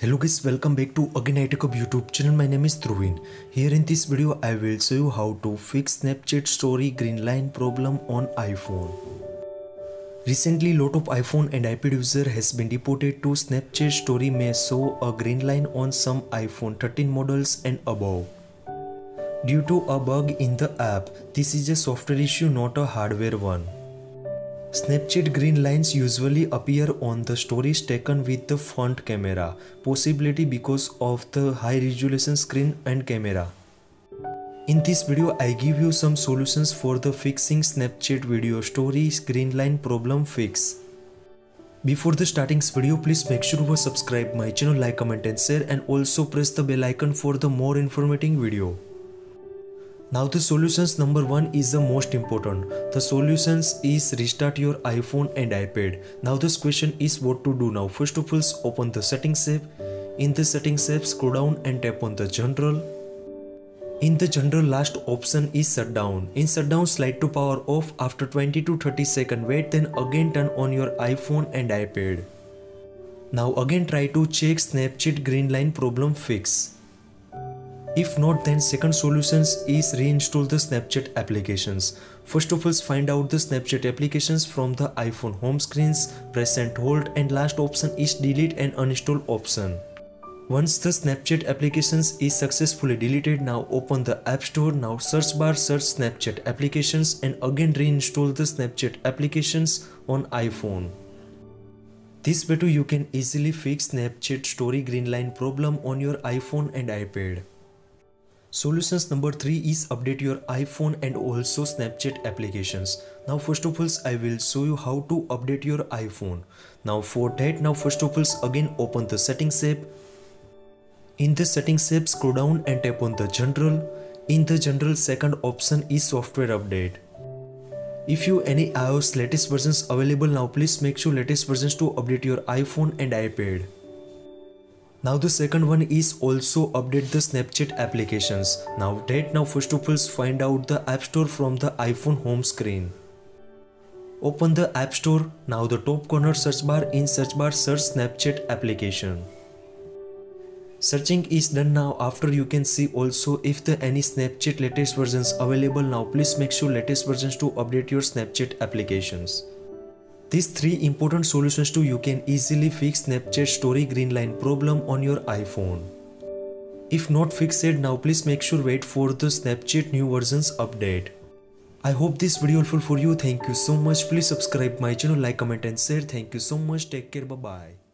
Hello guys, welcome back to again iTechHub YouTube channel. My name is Dhruvin. Here in this video, I will show you how to fix Snapchat story green line problem on iPhone. Recently, lot of iPhone and iPad user has been reported to Snapchat story may show a green line on some iPhone 13 models and above. Due to a bug in the app, this is a software issue not a hardware one. Snapchat green lines usually appear on the stories taken with the front camera, possibly because of the high resolution screen and camera. In this video, I give you some solutions for the fixing Snapchat video story green line problem fix. Before the starting this video, please make sure to subscribe my channel, like, comment and share and also press the bell icon for the more informative video. Now the solutions number one is the most important. The solutions is restart your iPhone and iPad. Now this question is what to do now. First of all open the settings app. In the settings app scroll down and tap on the general. In the general last option is shutdown. In shutdown slide to power off after 20 to 30 second wait then again turn on your iPhone and iPad. Now again try to check Snapchat green line problem fix. If not then second solutions is reinstall the Snapchat applications. First of all find out the Snapchat applications from the iPhone home screens, press and hold and last option is delete and uninstall option. Once the Snapchat applications is successfully deleted now open the app store now search bar search Snapchat applications and again reinstall the Snapchat applications on iPhone. This way too you can easily fix Snapchat story green line problem on your iPhone and iPad. Solutions number 3 is update your iPhone and also Snapchat applications. Now first of all I will show you how to update your iPhone. Now for that now first of all again open the settings app. In the settings app scroll down and tap on the general. In the general second option is software update. If you any iOS latest versions available now please make sure latest versions to update your iPhone and iPad. Now the second one is also update the Snapchat applications. Now that now first of all find out the app store from the iPhone home screen. Open the app store. Now the top corner search bar in search bar search Snapchat application. Searching is done now after you can see also if the any Snapchat latest versions available now please make sure latest versions to update your Snapchat applications. These three important solutions to you can easily fix Snapchat story green line problem on your iPhone. If not fixed now please make sure wait for the Snapchat new versions update. I hope this video helpful for you. Thank you so much. Please subscribe my channel, like, comment and share. Thank you so much. Take care. Bye bye.